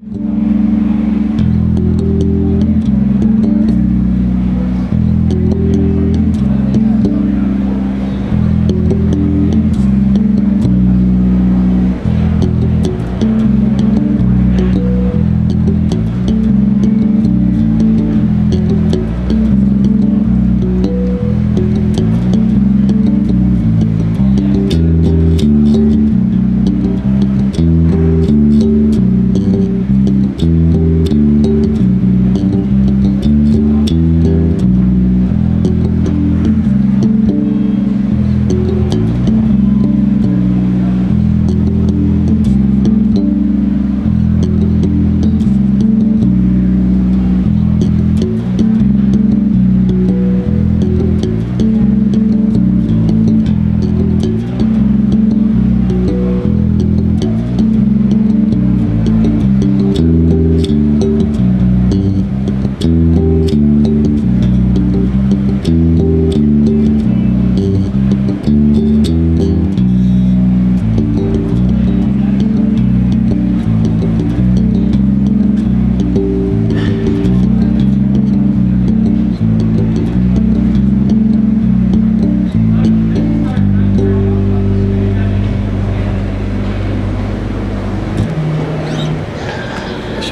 Should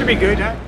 be good, huh?